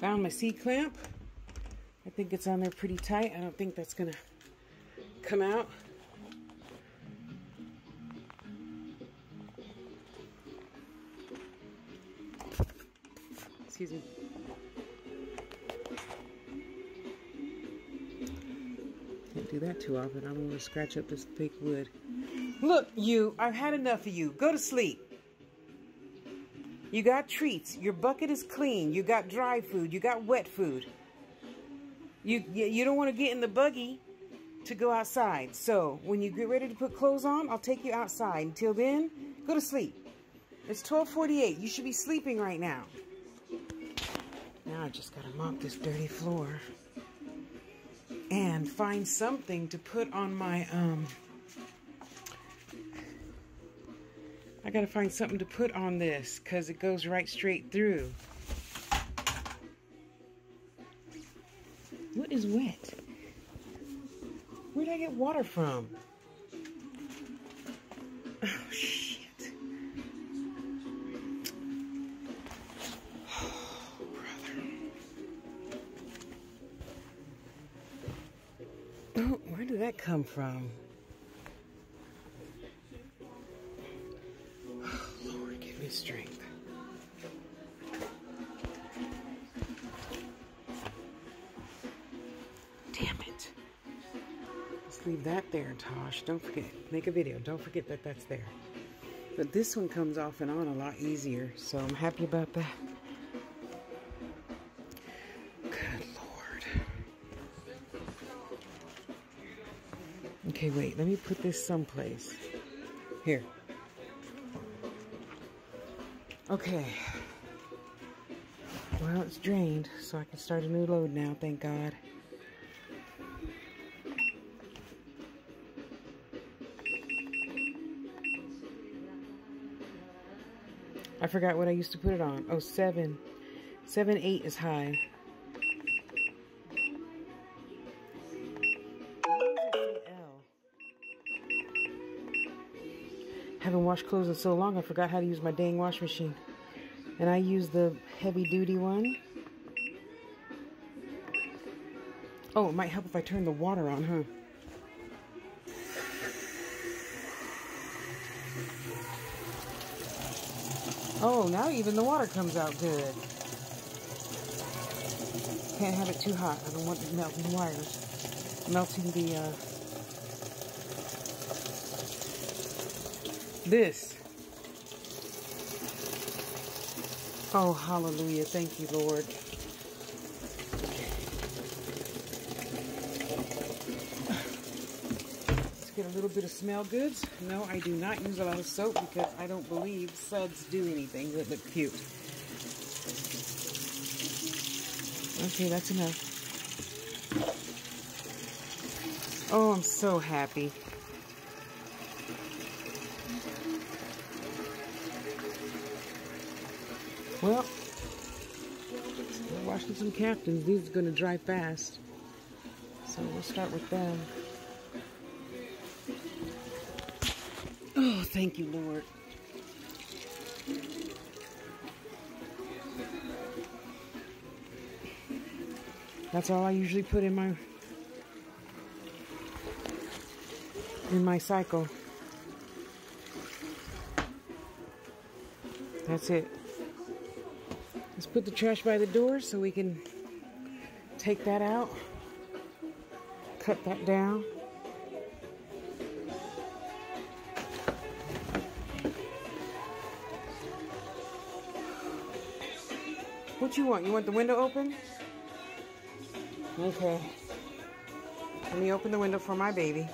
Found my C-clamp. I think it's on there pretty tight. I don't think that's gonna come out. Excuse me. Can't do that too often. I don't want to scratch up this fake wood. Look, you, I've had enough of you. Go to sleep. You got treats. Your bucket is clean. You got dry food. You got wet food. You, you don't want to get in the buggy to go outside. So when you get ready to put clothes on, I'll take you outside. Until then, go to sleep. It's 1248. You should be sleeping right now. Now I just got to mop this dirty floor. And find something to put on my, um... I gotta find something to put on this because it goes right straight through. What is wet? Where'd I get water from? Oh, shit. Oh, brother. Oh, where did that come from? Strength. Damn it. Let's leave that there, Tosh. Don't forget. Make a video. Don't forget that that's there. But this one comes off and on a lot easier, so I'm happy about that. Good Lord. Okay, wait. Let me put this someplace. Here. Okay. Well, it's drained, so I can start a new load now, thank God. I forgot what I used to put it on. Oh, seven. Seven, eight is high. Haven't washed clothes in so long, I forgot how to use my dang wash machine. And I use the heavy duty one. Oh, it might help if I turn the water on, huh? Oh, now even the water comes out good. Can't have it too hot. I don't want it melting wires. Melting the, uh, this. Oh, hallelujah. Thank you, Lord. Let's get a little bit of smell goods. No, I do not use a lot of soap because I don't believe suds do anything that look cute. Okay, that's enough. Oh, I'm so happy. Well, we're washing some captains. These are going to dry fast. So we'll start with them. Oh, thank you, Lord. That's all I usually put in my in my cycle. That's it. Let's put the trash by the door so we can take that out. Cut that down. What you want? You want the window open? Okay. Let me open the window for my baby.